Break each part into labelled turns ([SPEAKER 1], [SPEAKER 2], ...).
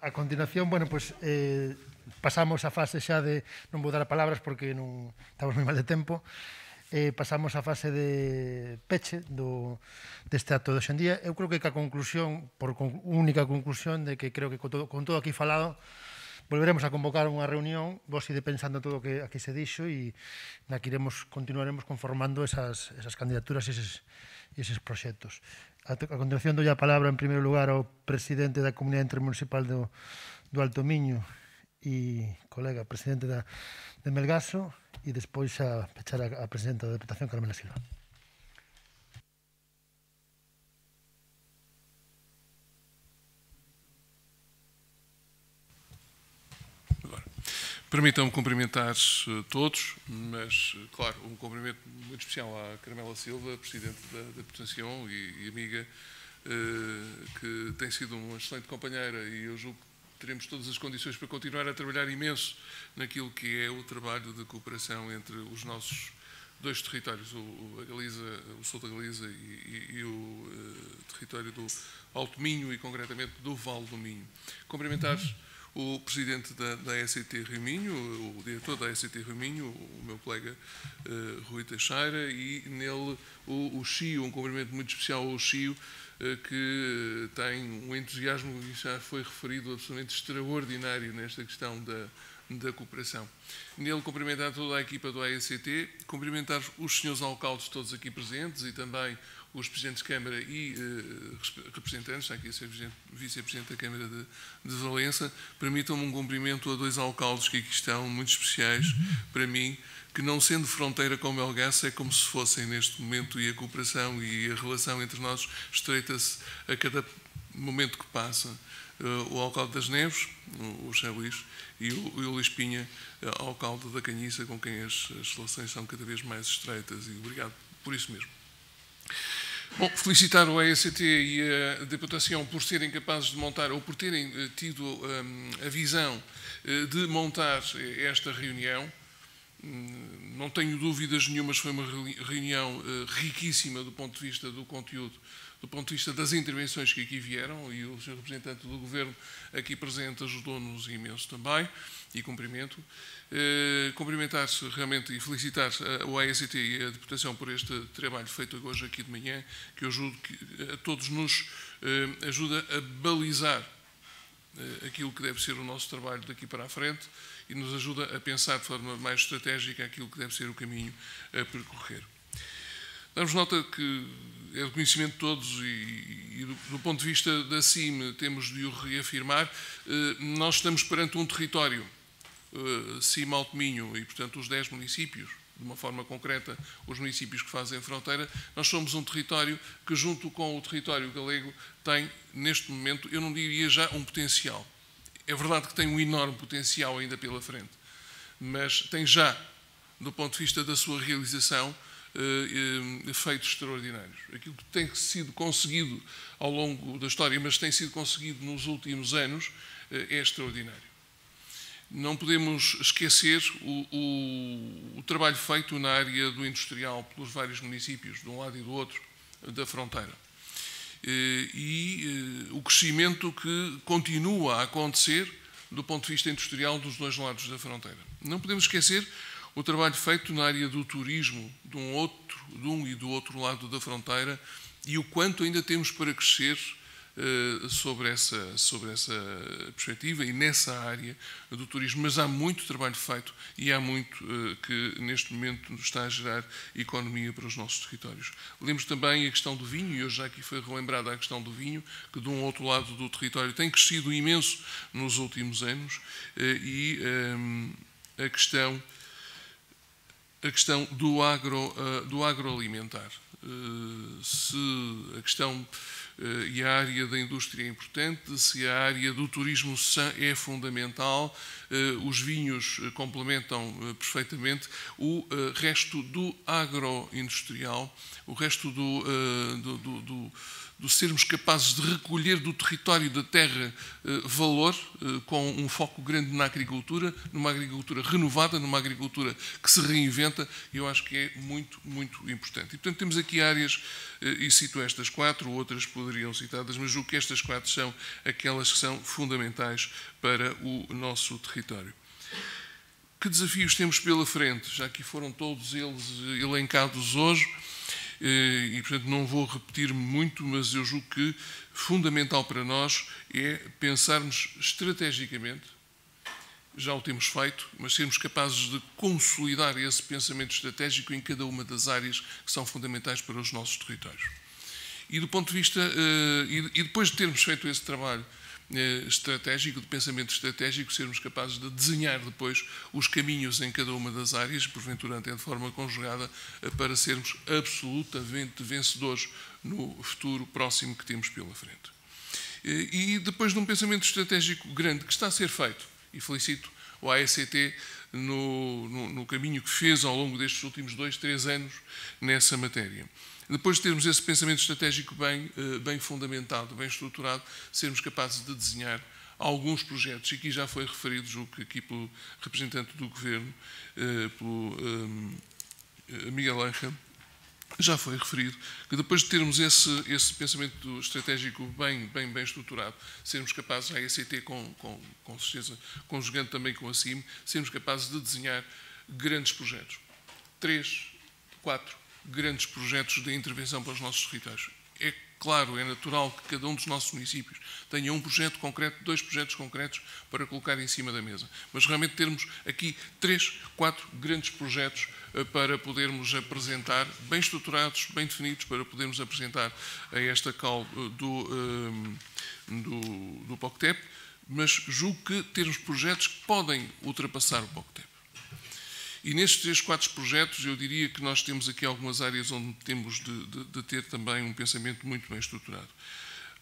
[SPEAKER 1] A continuación, bueno, pues eh, pasamos a fase xa de non vou dar palabras porque non estamos moi mal de tempo. Eh, pasamos a fase de peche do deste acto de hoxendía. Eu creo que a conclusión, por con, única conclusión de que creo que con todo, con todo aquí falado, volveremos a convocar unha reunión, vos ide pensando todo o que aquí se dixo e na que iremos, continuaremos conformando esas, esas candidaturas e eses, eses proxectos a, a continuación doy a palabra en primeiro lugar ao presidente da Comunidade Intermunicipal do, do Alto Miño e colega presidente da, de Melgaso e despois a pechar a, a presidenta da Deputación Carmela Silva.
[SPEAKER 2] Permitam-me cumprimentar eh, todos, mas, eh, claro, um cumprimento muito especial à Carmela Silva, Presidente da Deputação e, e amiga, eh, que tem sido uma excelente companheira e eu julgo que teremos todas as condições para continuar a trabalhar imenso naquilo que é o trabalho de cooperação entre os nossos dois territórios, o, Galiza, o sul da Galiza e, e, e o uh, território do Alto Minho e, concretamente, do Vale do Minho. Cumprimentar o presidente da, da SCT Rio Minho, o diretor da SCT Rio Minho, o meu colega uh, Rui Teixeira, e nele o, o Chio, um cumprimento muito especial ao Chio, uh, que tem um entusiasmo que já foi referido absolutamente extraordinário nesta questão da, da cooperação. Nele cumprimentar toda a equipa do AECT, cumprimentar os senhores alcaldes todos aqui presentes e também os presidentes de Câmara e uh, representantes, aqui a ser vice-presidente da Câmara de, de Valença, permitam-me um cumprimento a dois alcaldes que aqui estão, muito especiais para mim, que não sendo fronteira com Melgaço é como se fossem neste momento e a cooperação e a relação entre nós estreita-se a cada momento que passa. Uh, o alcalde das Neves, o, o José Luís, e o, o Luís Pinha, uh, alcalde da Canhiça, com quem as, as relações são cada vez mais estreitas. E obrigado por isso mesmo. Bom, felicitar o ESCT e a Deputação por serem capazes de montar, ou por terem eh, tido um, a visão uh, de montar esta reunião. Um, não tenho dúvidas nenhumas, foi uma reunião uh, riquíssima do ponto de vista do conteúdo, do ponto de vista das intervenções que aqui vieram, e o Sr. Representante do Governo aqui presente ajudou-nos imenso também, e cumprimento. Uh, Cumprimentar-se realmente e felicitar o AECT e a Deputação por este trabalho feito hoje aqui de manhã, que eu julgo que a todos nos uh, ajuda a balizar aquilo que deve ser o nosso trabalho daqui para a frente e nos ajuda a pensar de forma mais estratégica aquilo que deve ser o caminho a percorrer. Damos nota que é do conhecimento de todos e, e do, do, ponto de vista da CIM temos de o reafirmar, nós estamos perante um território uh, Cima Alto Minho e, portanto, os 10 municípios, de uma forma concreta, os municípios que fazem fronteira, nós somos um território que, junto com o território galego, tem, neste momento, eu não diria já um potencial. É verdade que tem um enorme potencial ainda pela frente, mas tem já, do ponto de vista da sua realização, efeitos extraordinários. Aquilo que tem sido conseguido ao longo da história, mas tem sido conseguido nos últimos anos, é extraordinário não podemos esquecer o, o, o, trabalho feito na área do industrial pelos vários municípios, de um lado e do outro da fronteira. E, e o crescimento que continua a acontecer do ponto de vista industrial dos dois lados da fronteira. Não podemos esquecer o trabalho feito na área do turismo de um, outro, de um e do outro lado da fronteira e o quanto ainda temos para crescer eh, sobre essa, sobre essa perspectiva e nessa área do turismo, mas há muito trabalho feito e há muito uh, que neste momento está a gerar economia para os nossos territórios. Lemos também a questão do vinho, e hoje já aqui foi relembrada a questão do vinho, que de um outro lado do território tem crescido imenso nos últimos anos, uh, e a questão a questão do, agro, do agroalimentar. Se a questão e a área da indústria é importante, se a área do turismo é fundamental, os vinhos complementam perfeitamente o resto do agroindustrial, o resto do, do, do, do de sermos capazes de recolher do território da terra eh, valor, eh, com um foco grande na agricultura, numa agricultura renovada, numa agricultura que se reinventa, eu acho que é muito, muito importante. E, portanto, temos aqui áreas, eh, e cito estas quatro, outras poderiam citadas, mas julgo que estas quatro são aquelas que são fundamentais para o nosso território. Que desafios temos pela frente? Já que foram todos eles elencados hoje, e portanto não vou repetir muito, mas eu julgo que fundamental para nós é pensarmos estrategicamente, já o temos feito, mas sermos capazes de consolidar esse pensamento estratégico em cada uma das áreas que são fundamentais para os nossos territórios. E do ponto de vista, eh, e depois de termos feito esse trabalho eh, estratégico, de pensamento estratégico, sermos capazes de desenhar depois os caminhos em cada uma das áreas, porventura até de forma conjugada, eh, para sermos absolutamente vencedores no futuro próximo que temos pela frente. E depois de um pensamento estratégico grande que está a ser feito, e felicito o AECT no, no, no caminho que fez ao longo destes últimos dois, três anos nessa matéria. Depois de termos esse pensamento estratégico bem, eh, bem fundamentado, bem estruturado, sermos capazes de desenhar alguns projetos, e aqui já foi referido, julgo que aqui pelo representante do Governo, eh, pelo eh, Miguel Anja, já foi referido, que depois de termos esse, esse pensamento estratégico bem, bem, bem estruturado, sermos capazes, a ECT com, com, com certeza, conjugando também com a CIM, sermos capazes de desenhar grandes projetos. Três, quatro, grandes projetos de intervenção para os nossos territórios. É claro, é natural que cada um dos nossos municípios tenha um projeto concreto, dois projetos concretos para colocar em cima da mesa. Mas realmente termos aqui três, quatro grandes projetos eh, para podermos apresentar, bem estruturados, bem definidos, para podermos apresentar a esta cal eh, do, eh, do, do POCTEP, mas julgo que termos projetos que podem ultrapassar o POCTEP. E nestes três, quatro projetos, eu diria que nós temos aqui algumas áreas onde temos de, de, de ter também um pensamento muito bem estruturado.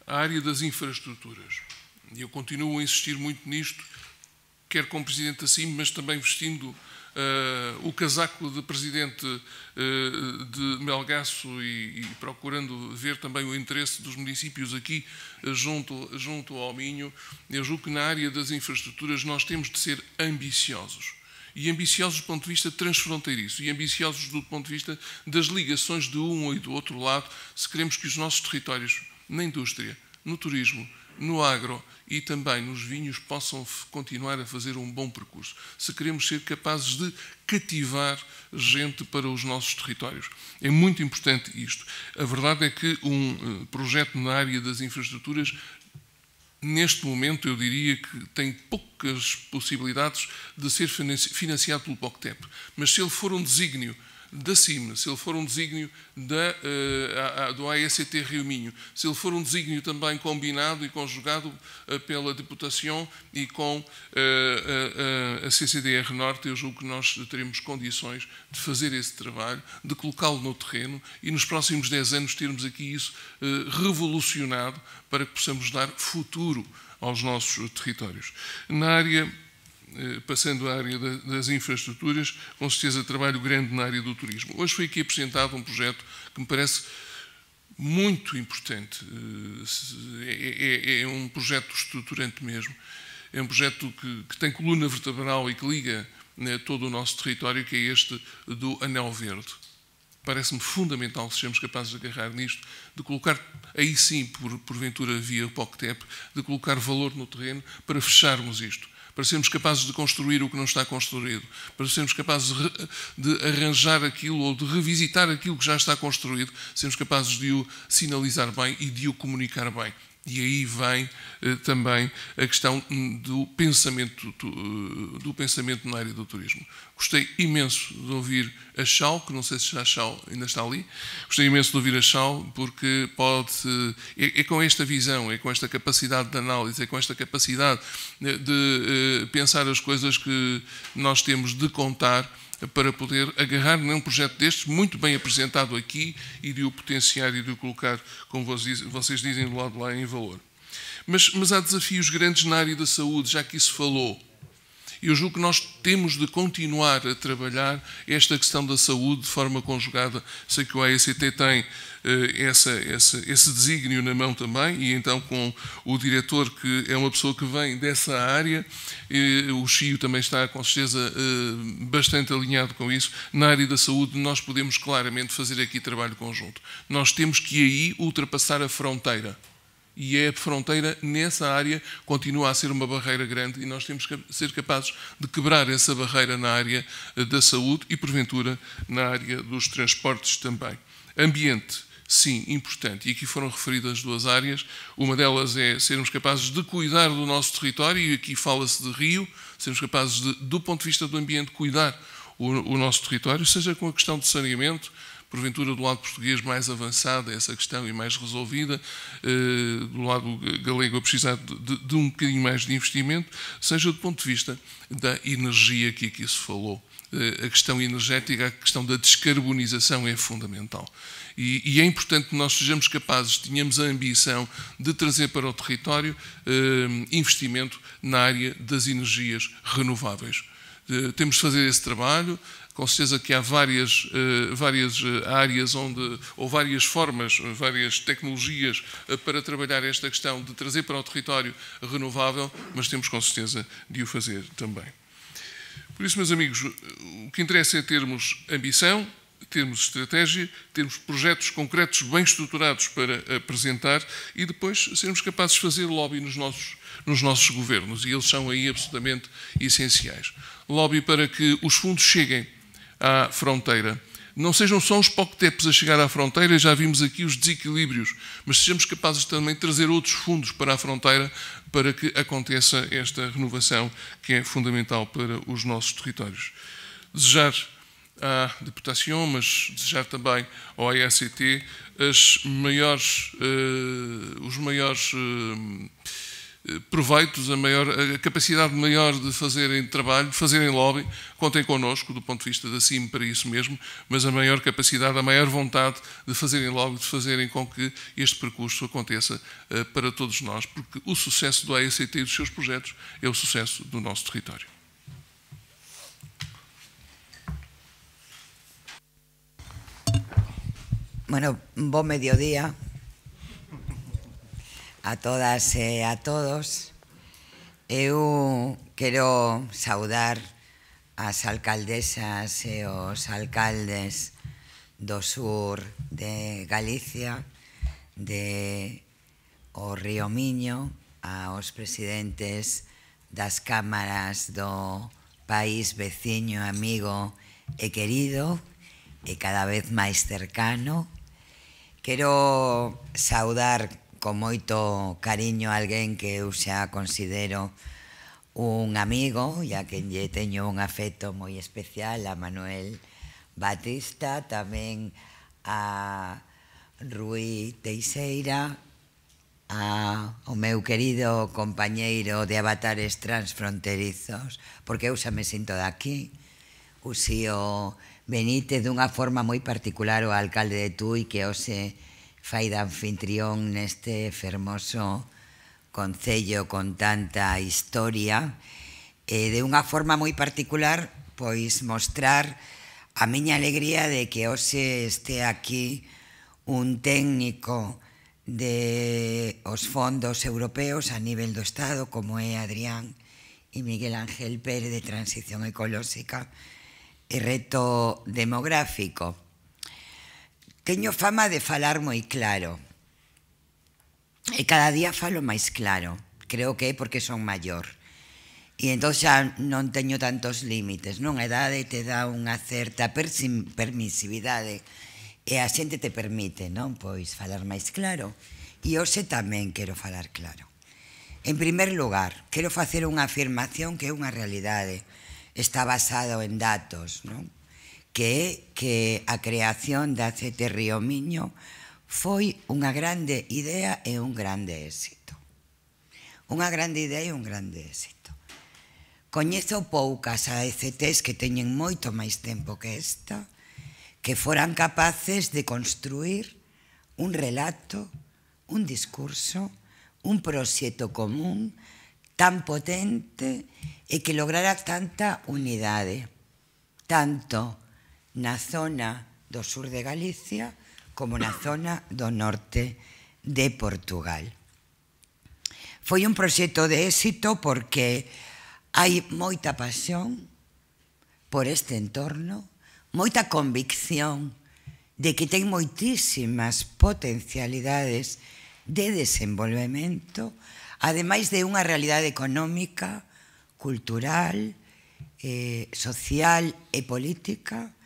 [SPEAKER 2] A área das infraestruturas. E eu continuo a insistir muito nisto, quer como Presidente assim, mas também vestindo uh, o casaco de Presidente uh, de Melgaço e, e, procurando ver também o interesse dos municípios aqui uh, junto, junto ao Minho. Eu julgo que na área das infraestruturas nós temos de ser ambiciosos e ambiciosos do ponto de vista transfronteiriço e ambiciosos do ponto de vista das ligações de um e do outro lado, se queremos que os nossos territórios, na indústria, no turismo, no agro e também nos vinhos possam continuar a fazer um bom percurso. Se queremos ser capazes de cativar gente para os nossos territórios. É muito importante isto. A verdade é que um eh, projeto na área das infraestruturas neste momento eu diria que tem poucas possibilidades de ser financiado pelo POCTEP. Mas se ele for um desígnio da CIM, se ele for um desígnio da, uh, do AECT Rio Minho, se ele for um desígnio também combinado e conjugado uh, pela Deputação e com uh, a CCDR Norte, eu julgo que nós teremos condições de fazer esse trabalho, de colocá-lo no terreno e nos próximos 10 anos termos aqui isso revolucionado para que possamos dar futuro aos nossos territórios. Na área eh, passando à área das infraestruturas, com certeza trabalho grande na área do turismo. Hoje foi aqui apresentado um projeto que me parece muito importante. Eh, é, é, é um projeto estruturante mesmo. É um projeto que, que tem coluna vertebral e que liga né, todo o nosso território, que é este do Anel Verde. Parece-me fundamental, se sejamos capazes de agarrar nisto, de colocar, aí sim, por, porventura via POCTEP, de colocar valor no terreno para fecharmos isto para sermos capazes de construir o que não está construído, para sermos capazes de, arranjar aquilo ou de revisitar aquilo que já está construído, sermos capazes de o sinalizar bem e de o comunicar bem. E aí vem eh, também a questão do pensamento, do, eh, do, pensamento na área do turismo. Gostei imenso de ouvir a Chau, que não sei se a Chau ainda está ali, gostei imenso de ouvir a Chau, porque pode. É, é, com esta visão, é com esta capacidade de análise, é com esta capacidade de, de eh, pensar as coisas que nós temos de contar para poder agarrar num projeto destes, muito bem apresentado aqui, e de o potenciar e de o colocar, como vocês dizem, do lado de lá em valor. Mas, mas há desafios grandes na área da saúde, já que isso falou. Eu julgo que nós temos de continuar a trabalhar esta questão da saúde de forma conjugada. Sei que o AECT tem uh, essa, essa, esse desígnio na mão também, e então com o diretor, que é uma pessoa que vem dessa área, o CHIO também está, com certeza, uh, bastante alinhado com isso. Na área da saúde, nós podemos claramente fazer aqui trabalho conjunto. Nós temos que aí ultrapassar a fronteira e é a fronteira nessa área continua a ser uma barreira grande e nós temos que ser capazes de quebrar essa barreira na área eh, da saúde e, porventura, na área dos transportes também. Ambiente, sim, importante. E aqui foram referidas duas áreas. Uma delas é sermos capazes de cuidar do nosso território, e aqui fala-se de rio, sermos capazes de, do ponto de vista do ambiente, cuidar o, o nosso território, seja com a questão de saneamento, porventura do lado português mais avançada essa questão e mais resolvida, eh, do lado galego a precisar de, de, um bocadinho mais de investimento, seja do ponto de vista da energia que aqui se falou. Eh, a questão energética, a questão da descarbonização é fundamental. E, e, é importante que nós sejamos capazes, tenhamos a ambição de trazer para o território eh, investimento na área das energias renováveis. temos de fazer esse trabalho, com certeza que há várias, uh, várias eh, áreas onde, ou várias formas, várias tecnologias para trabalhar esta questão de trazer para o território renovável, mas temos com certeza de o fazer também. Por isso, meus amigos, o que interessa é termos ambição, termos estratégia, termos projetos concretos bem estruturados para apresentar e depois sermos capazes de fazer lobby nos nossos, nos nossos governos, e eles são aí absolutamente essenciais. Lobby para que os fundos cheguem à fronteira. Não sejam só os POCTEPs a chegar à fronteira, já vimos aqui os desequilíbrios, mas sejamos capazes também de trazer outros fundos para a fronteira para que aconteça esta renovação que é fundamental para os nossos territórios. Desejar à deputação, mas desejar também ao ASCT as maiores, uh, os maiores uh, proveitos, a, maior, a capacidade maior de fazerem trabalho, de fazerem lobby, contem connosco do ponto de vista da CIM para isso mesmo, mas a maior capacidade, a maior vontade de fazerem lobby, de fazerem com que este percurso aconteça uh, para todos nós, porque o sucesso do AECT e dos seus projetos é o sucesso do nosso território.
[SPEAKER 3] Bueno, bom mediodía. a todas e a todos. Eu quero saudar as alcaldesas e os alcaldes do sur de Galicia, de o Río Miño, aos presidentes das cámaras do país veciño, amigo e querido, e cada vez máis cercano. Quero saudar con moito cariño a alguén que eu xa considero un amigo, ya que lle teño un afecto moi especial a Manuel Batista, tamén a Rui Teixeira, a, o meu querido compañeiro de avatares transfronterizos, porque eu xa me sinto daqui, Usío Benítez, dunha forma moi particular o alcalde de Tui, que hoxe fai de anfitrión neste fermoso concello con tanta historia e de unha forma moi particular pois mostrar a miña alegría de que hoxe este aquí un técnico de os fondos europeos a nivel do Estado como é Adrián e Miguel Ángel Pérez de Transición Ecolóxica e Reto Demográfico. Teño fama de falar moi claro. E cada día falo máis claro. Creo que é porque son maior. E entón xa non teño tantos límites, non? A idade te dá unha certa permisividade e a xente te permite, non? Pois falar máis claro. E hoxe tamén quero falar claro. En primer lugar, quero facer unha afirmación que é unha realidade. Está basado en datos, non? que é que a creación da CT Río Miño foi unha grande idea e un grande éxito. Unha grande idea e un grande éxito. Coñezo poucas AECTs que teñen moito máis tempo que esta, que foran capaces de construir un relato, un discurso, un proxecto común tan potente e que lograra tanta unidade, tanto na zona do sur de Galicia como na zona do norte de Portugal. Foi un proxecto de éxito porque hai moita pasión por este entorno, moita convicción de que ten moitísimas potencialidades de desenvolvemento, ademais de unha realidade económica, cultural, eh, social e política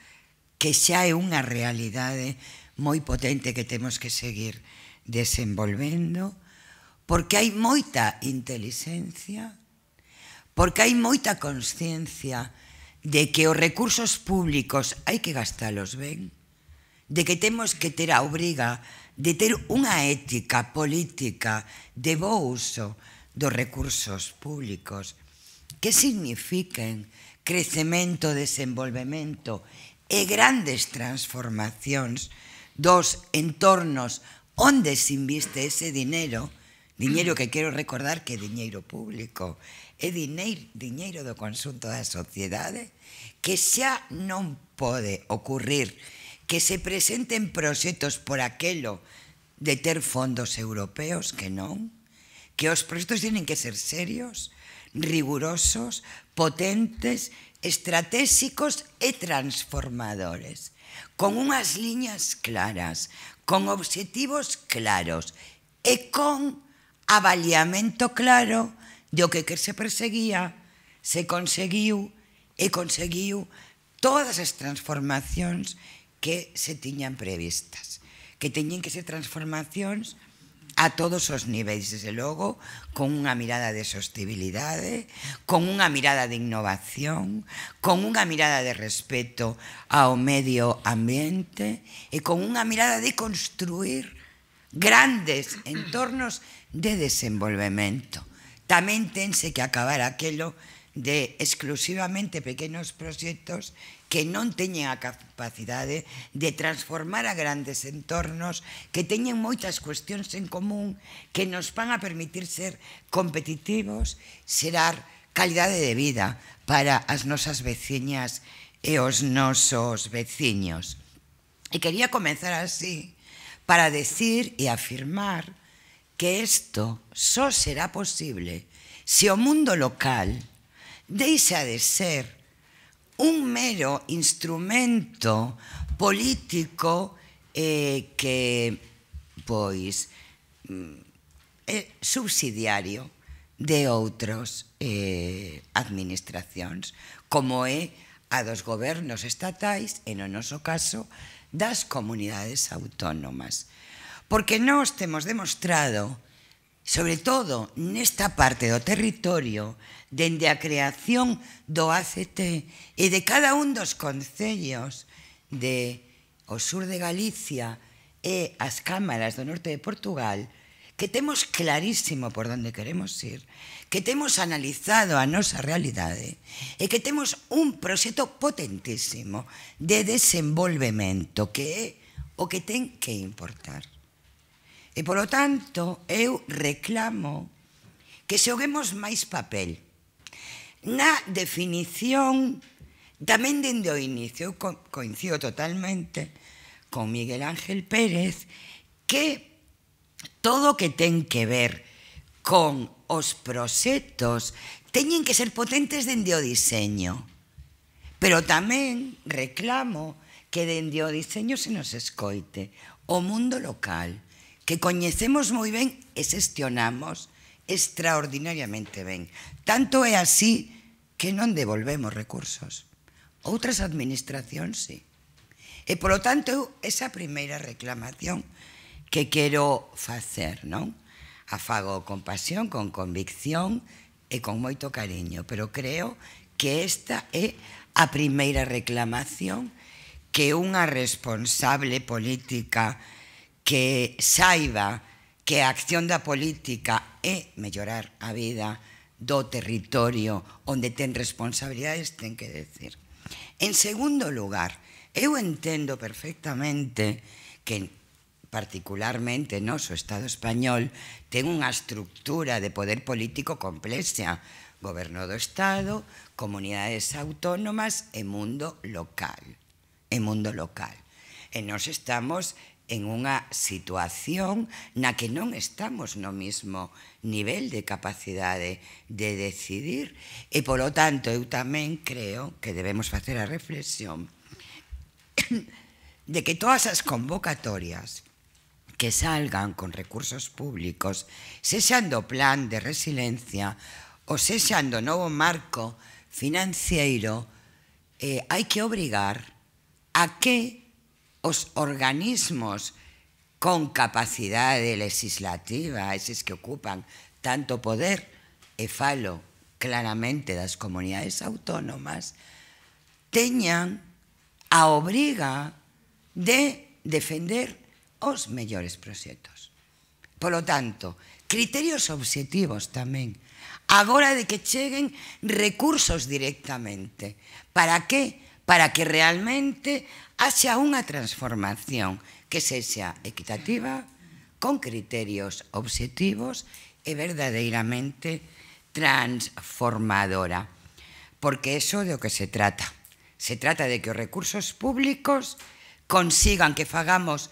[SPEAKER 3] que xa é unha realidade moi potente que temos que seguir desenvolvendo, porque hai moita inteligencia, porque hai moita consciencia de que os recursos públicos hai que gastalos ben, de que temos que ter a obriga de ter unha ética política de bo uso dos recursos públicos que signifiquen crecemento, desenvolvemento e grandes transformacións dos entornos onde se inviste ese dinero, diñeiro que quero recordar que é diñeiro público, é diñeiro, diñeiro do consunto da sociedade, que xa non pode ocurrir que se presenten proxectos por aquelo de ter fondos europeos que non, que os proxectos tienen que ser serios, rigurosos, potentes estratégicos e transformadores, con unhas liñas claras, con obxectivos claros e con avaliamento claro do que que se perseguía, se conseguiu e conseguiu todas as transformacións que se tiñan previstas, que teñen que ser transformacións a todos os niveis, desde logo, con unha mirada de sostibilidade, con unha mirada de innovación, con unha mirada de respeto ao medio ambiente e con unha mirada de construir grandes entornos de desenvolvemento. Tamén tense que acabar aquelo de exclusivamente pequenos proxectos que non teñen a capacidade de transformar a grandes entornos, que teñen moitas cuestións en común que nos van a permitir ser competitivos, xerar calidade de vida para as nosas veciñas e os nosos veciños. E quería comenzar así para decir e afirmar que isto só será posible se o mundo local deixa de ser un mero instrumento político eh, que, pois, mm, é subsidiario de outros eh, administracións, como é a dos gobernos estatais, e no noso caso, das comunidades autónomas. Porque nós temos demostrado que sobre todo nesta parte do territorio, dende a creación do ACT e de cada un dos concellos de o sur de Galicia e as cámaras do norte de Portugal, que temos clarísimo por onde queremos ir, que temos analizado a nosa realidade e que temos un proxecto potentísimo de desenvolvemento que é o que ten que importar. E polo tanto, eu reclamo que xoguemos máis papel na definición tamén dende o inicio. Eu coincido totalmente con Miguel Ángel Pérez que todo o que ten que ver con os proxectos teñen que ser potentes dende o diseño. Pero tamén reclamo que dende o diseño se nos escoite o mundo local que coñecemos moi ben e xestionamos extraordinariamente ben. Tanto é así que non devolvemos recursos. Outras administracións sí. E polo tanto, esa primeira reclamación que quero facer, non? A fago con pasión, con convicción e con moito cariño, pero creo que esta é a primeira reclamación que unha responsable política que saiba que a acción da política é mellorar a vida do territorio onde ten responsabilidades, ten que decir. En segundo lugar, eu entendo perfectamente que particularmente noso Estado español ten unha estructura de poder político complexa, goberno do Estado, comunidades autónomas e mundo local. E mundo local. E nos estamos en unha situación na que non estamos no mismo nivel de capacidade de decidir. E polo tanto eu tamén creo que debemos facer a reflexión de que todas as convocatorias que salgan con recursos públicos sexan do plan de resiliencia ou sexan do novo marco financiero eh, hai que obrigar a que os organismos con capacidade legislativa, eses que ocupan tanto poder, e falo claramente das comunidades autónomas, teñan a obriga de defender os mellores proxectos. Polo tanto, criterios objetivos tamén, agora de que cheguen recursos directamente. Para que? para que realmente haxa unha transformación que sexa equitativa, con criterios objetivos e verdadeiramente transformadora. Porque eso de o que se trata. Se trata de que os recursos públicos consigan que fagamos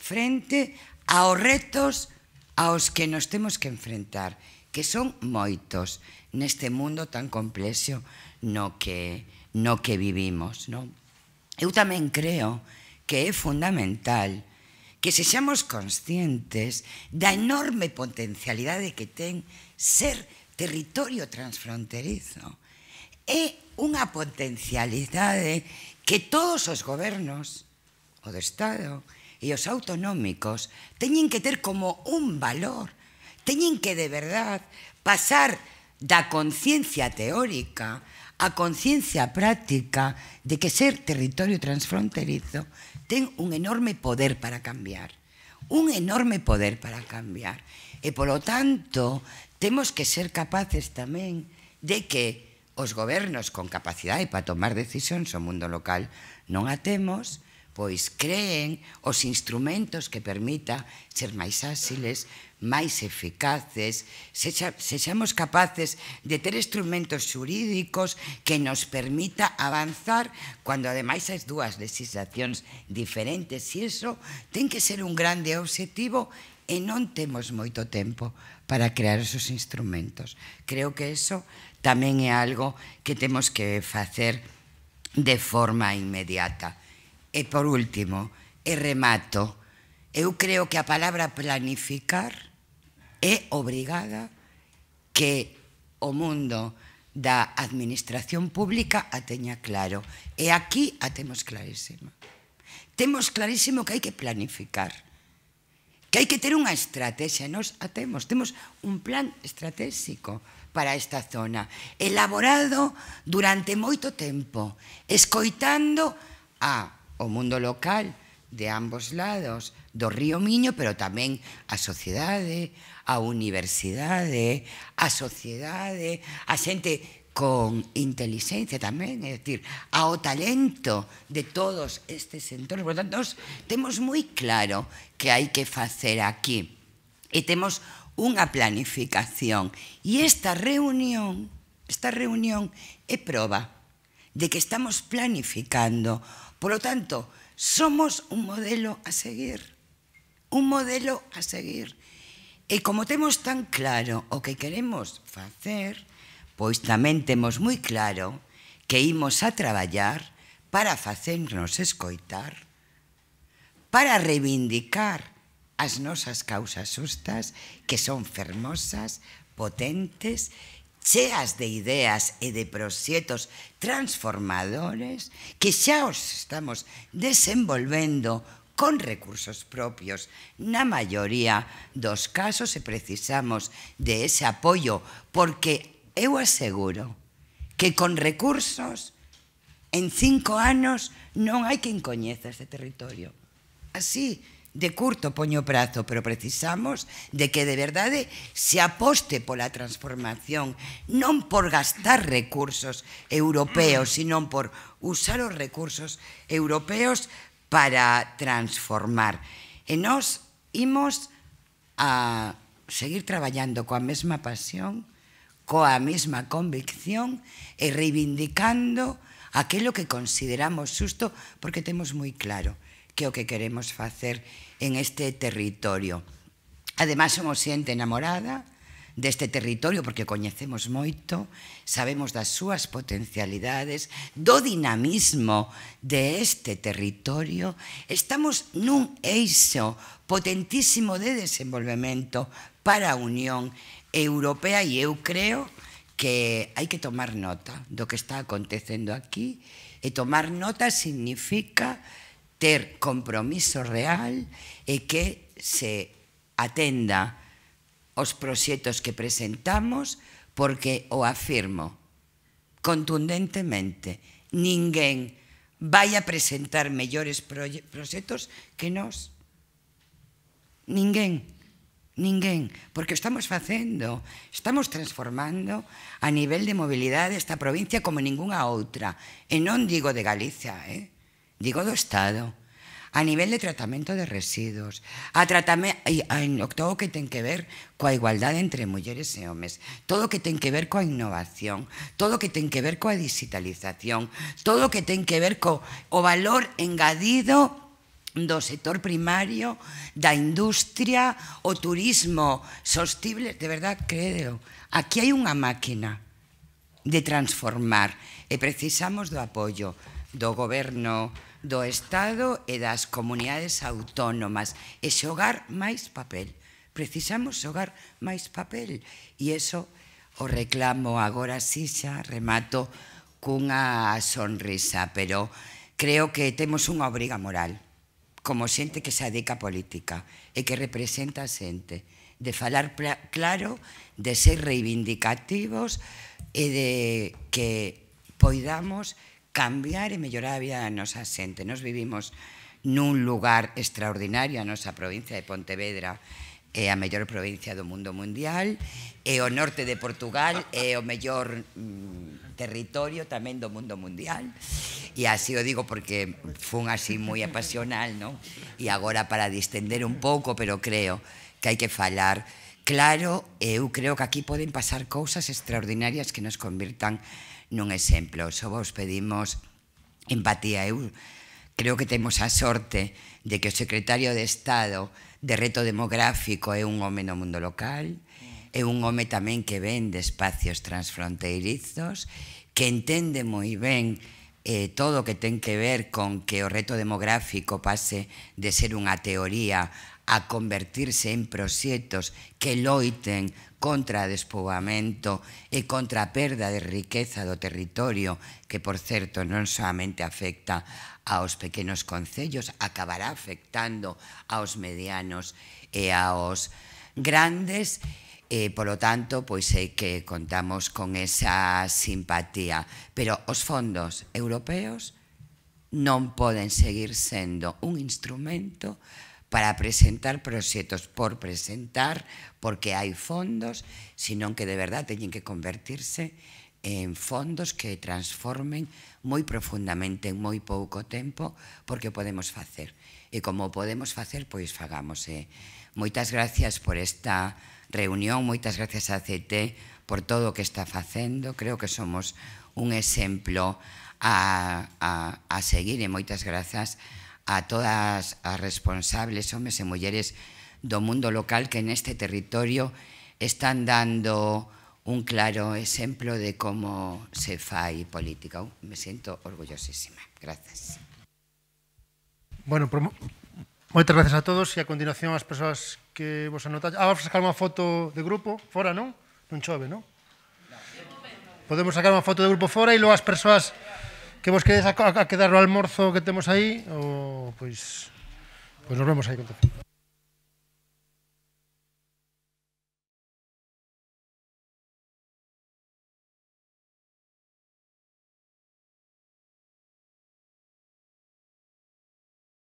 [SPEAKER 3] frente aos retos aos que nos temos que enfrentar, que son moitos neste mundo tan complexo no que no que vivimos. Non? Eu tamén creo que é fundamental que sexamos conscientes da enorme potencialidade que ten ser territorio transfronterizo. É unha potencialidade que todos os gobernos, o do Estado e os autonómicos, teñen que ter como un valor, teñen que de verdad pasar da conciencia teórica a conciencia práctica de que ser territorio transfronterizo ten un enorme poder para cambiar. Un enorme poder para cambiar. E, polo tanto, temos que ser capaces tamén de que os gobernos con capacidade para tomar decisións o mundo local non a temos, pois creen os instrumentos que permita ser máis áxiles, máis eficaces, sexa, sexamos capaces de ter instrumentos xurídicos que nos permita avanzar cando ademais hai dúas legislacións diferentes e iso ten que ser un grande obxectivo e non temos moito tempo para crear esos instrumentos. Creo que eso tamén é algo que temos que facer de forma inmediata E por último, e remato, eu creo que a palabra planificar é obrigada que o mundo da administración pública a teña claro. E aquí a temos clarísima. Temos clarísimo que hai que planificar, que hai que ter unha estrategia, nos a temos, temos un plan estratégico para esta zona, elaborado durante moito tempo, escoitando a o mundo local de ambos lados do río Miño, pero tamén a sociedade, a universidade, a sociedade, a xente con inteligencia tamén, é dicir, ao talento de todos estes entornos. Por tanto, temos moi claro que hai que facer aquí. E temos unha planificación. E esta reunión, esta reunión é proba de que estamos planificando Polo tanto, somos un modelo a seguir. Un modelo a seguir. E como temos tan claro o que queremos facer, pois tamén temos moi claro que imos a traballar para facernos escoitar, para reivindicar as nosas causas justas que son fermosas, potentes cheas de ideas e de proxetos transformadores que xa os estamos desenvolvendo con recursos propios. Na maioría dos casos e precisamos de ese apoio porque eu aseguro que con recursos en cinco anos non hai quen coñeza este territorio. Así, de curto poño prazo, pero precisamos de que de verdade se aposte pola transformación, non por gastar recursos europeos, mm. sino por usar os recursos europeos para transformar. E nós imos a seguir traballando coa mesma pasión, coa mesma convicción e reivindicando aquilo que consideramos susto porque temos moi claro que é o que queremos facer en este territorio. Ademais, somos xente enamorada deste territorio porque coñecemos moito, sabemos das súas potencialidades, do dinamismo de este territorio, estamos nun eixo potentísimo de desenvolvemento para a Unión Europea e eu creo que hai que tomar nota do que está acontecendo aquí e tomar nota significa ter compromiso real e que se atenda os proxectos que presentamos porque o afirmo contundentemente ninguén vai a presentar mellores proxectos que nós ninguén Ninguén, porque estamos facendo, estamos transformando a nivel de mobilidade esta provincia como ningunha outra, e non digo de Galicia, eh? digo do Estado, a nivel de tratamento de residuos, a tratamento, en octavo que ten que ver coa igualdade entre mulleres e homes, todo o que ten que ver coa innovación, todo o que ten que ver coa digitalización, todo o que ten que ver co o valor engadido do sector primario, da industria, o turismo sostible, de verdad, creo, aquí hai unha máquina de transformar e precisamos do apoio do goberno do Estado e das comunidades autónomas e xogar máis papel. Precisamos xogar máis papel e eso o reclamo agora si xa remato cunha sonrisa, pero creo que temos unha obriga moral como xente que se adica a política e que representa a xente de falar claro, de ser reivindicativos e de que poidamos cambiar e mellorar a vida da nosa xente. Nos vivimos nun lugar extraordinario, a nosa provincia de Pontevedra é a mellor provincia do mundo mundial, e o norte de Portugal é o mellor mm, territorio tamén do mundo mundial. E así o digo porque fun así moi apasional, non? E agora para distender un pouco, pero creo que hai que falar claro, eu creo que aquí poden pasar cousas extraordinarias que nos convirtan nun exemplo. Só vos pedimos empatía. Eu creo que temos a sorte de que o secretario de Estado de reto demográfico é un home no mundo local, é un home tamén que ven de espacios transfronteirizos, que entende moi ben eh, todo o que ten que ver con que o reto demográfico pase de ser unha teoría a convertirse en proxectos que loiten contra o despoboamento e contra a perda de riqueza do territorio, que, por certo, non solamente afecta aos pequenos concellos, acabará afectando aos medianos e aos grandes, e, polo tanto, pois é que contamos con esa simpatía. Pero os fondos europeos non poden seguir sendo un instrumento para para presentar proxectos por presentar, porque hai fondos, senón que de verdad teñen que convertirse en fondos que transformen moi profundamente en moi pouco tempo porque podemos facer. E como podemos facer, pois fagamos. E moitas gracias por esta reunión, moitas gracias a CT por todo o que está facendo. Creo que somos un exemplo a, a, a seguir e moitas grazas a a todas as responsables, homes e mulleres do mundo local que neste territorio están dando un claro exemplo de como se fai política. Me sinto orgullosísima. Gracias.
[SPEAKER 1] Bueno, promo... moitas gracias a todos e a continuación as persoas que vos anotáis. Ah, vamos a sacar unha foto de grupo fora, non? Non chove, non? Podemos sacar unha foto de grupo fora e logo as persoas que vos quedes a, a, quedar o almorzo que temos aí, o, pois, pois nos vemos aí con